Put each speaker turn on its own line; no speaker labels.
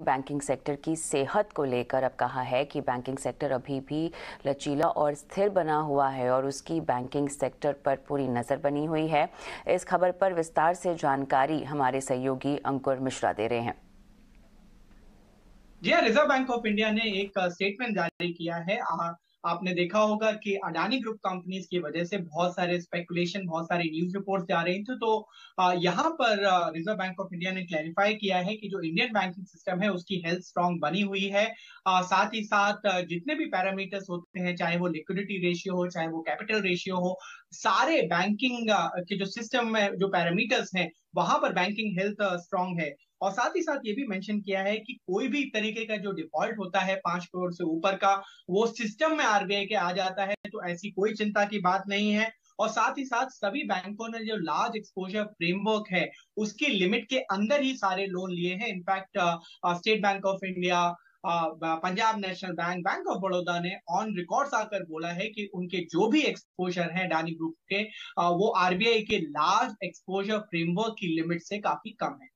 Banking sector की सेहत को लेकर अब कहा है कि बैंकिंग सेक्टर अभी भी लचीला और स्थिर बना हुआ है और उसकी बैंकिंग सेक्टर पर पूरी नज़र बनी हुई है। इस खबर पर विस्तार से जानकारी हमारे सहयोगी अंकुर मिश्रा दे रहे हैं।
जी, रिज़र्व बैंक ऑफ़ इंडिया ने एक स्टेटमेंट जारी किया है। आपने देखा होगा कि अडानी ग्रुप कंपनीज़ की वजह से बहुत सारे स्पेकुलेशन बहुत सारे न्यूज़ रिपोर्ट्स जा रही थी तो यहाँ पर रिज़र्व बैंक ऑफ़ इंडिया ने क्लैरिफाई किया है कि जो इंडियन बैंकिंग सिस्टम है, उसकी हेल्थ स्ट्रांग बनी हुई है। साथ ही साथ जितने भी पैरामीटर्स होते हैं, चाहे वो लिक्विडिटी रेशियो हो, चाहे वो कैपिटल रेशियो हो, सारे बैंकिंग के जो सिस्टम में जो पैरामीटर्स हैं, वहाँ पर बैंकिंग हेल्थ स्ट्रांग है। और साथ ही साथ ये भी मेंशन किया है कि कोई भी तरीके का जो डिफ़ॉल्ट होता है पाँच करोड़ से ऊपर का, वो सिस्टम में आरबीआई के आ जाता है तो ऐसी कोई चिंता की बात नहीं है। और साथ ही साथ सभी बैंकों ने जो लार्ज एक्सपोजर फ्रेमवर्क है, उसकी लिमिट के अंदर ही सारे लोन लिए हैं। In fact State Bank of India Punjab National Bank Bank of Baroda ने ऑन रिकॉर्ड आकर बोला है कि उनके जो भी एक्सपोजर हैं डानी ग्रुप के वो आरबीआई के लार्ज एक्सपोजर फ्रेमवर्क की लिमिट से काफ़ी कम है।